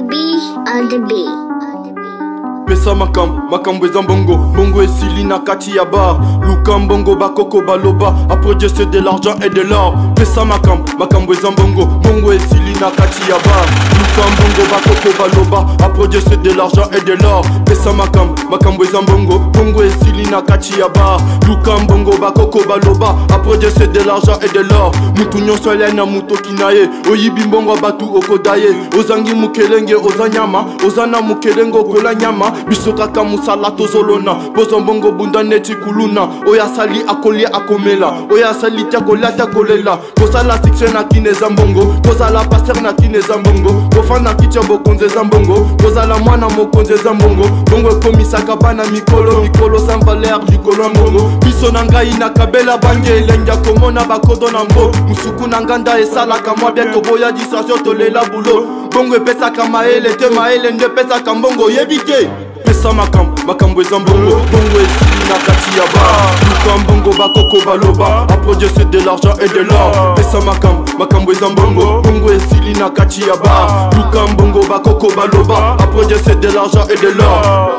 baby on the beat pesa makambo makambo eza mbongo mbongo esili na kati ya bar luka mbongo bakoko baloba aprodie se de l'argent et de l'or pesa makambo makambo eza mbongo mbongo esili na kati ya bar luka kokoba kokobaloba aproduse de l'argent et de l'or pesa makambo makambo eza mbongo bongo esili na kati ya bar luka mbongo bakokobaloba aproduse de l'argent et de l'or mutu nyonso elia na mutoki na ye oyibi mbongo ya bato okoda ye ozangi mokelenge oza nyama oza na mokelenge okola nyama biso kaka mosala tozolona bozwa mbongo bunda neti kuluna oyo asali akolia akomela oyo asali te akolia te akolela kosala sikse na kine eza mbongo kozala paster na kine eza mbongo kofanda kiti ya bokonzi eza mbongo kozala mwana mokonzi eza mbongo bongo ekomisaka bana mikolo mikolo sans valeur likolo ya mbongo biso na ngai nakabela bange elengi ya komona bakodo na mbo mosuku na nganda esalaka mwa bia toboya distraction tolela bulo bongo epesaka mayele te mayele nde epesaka mbongo oyebi te pesa makambo makambo eza mbongo bongo esili na kati ya bar ah. luka mbongo bakoko baloba ah. aprodie se de l'argent et de l'or pesa makambo makambo eza mbongo bongo esili na kati ya bar luka mbongo bakoko baloba aprodie se de l'argent et de l'or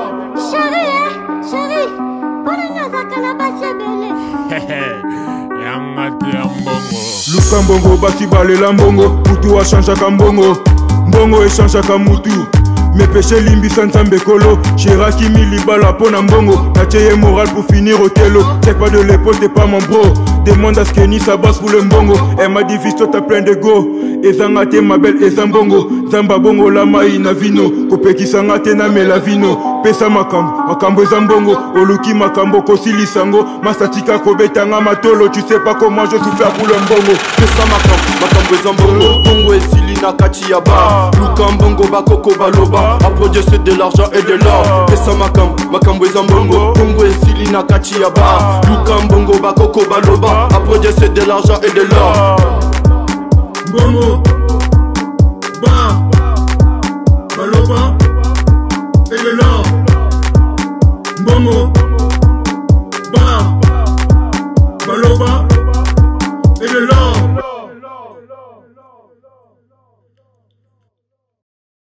luka mbongo baki balela mbongo butu achangeaka mbongo mbongo echangeaka mutu mepeshe limbisa nzambe kolo sherakimi libala mpo na mbongo natie ye moral pour finir otelo chek pas de l'épaule te pas mon bro demande askeni sabas pour le mbongo ema di visto ta plein de go ezanga te mabel eza mbongo nzambe abongola mai na vino kopekisanga te namela vino pesa makambo makambo eza mbongo oluki makambo kosilisa ngo masatika kobetanga matolo tu sais pas comment je souffert pour le mbongo pesa makambo makambo eza mbongo na kati ya ba luka mbongo bakoko baloba aprodie se de l'argent et de l'or pesa makambo makambo eza mbongo mbongo esili na kati ya ba luka mbongo bakoko baloba aprodie se de l'argent et de l'or mbongo ba baloba et de l'or mbongo ba baloba et de l'or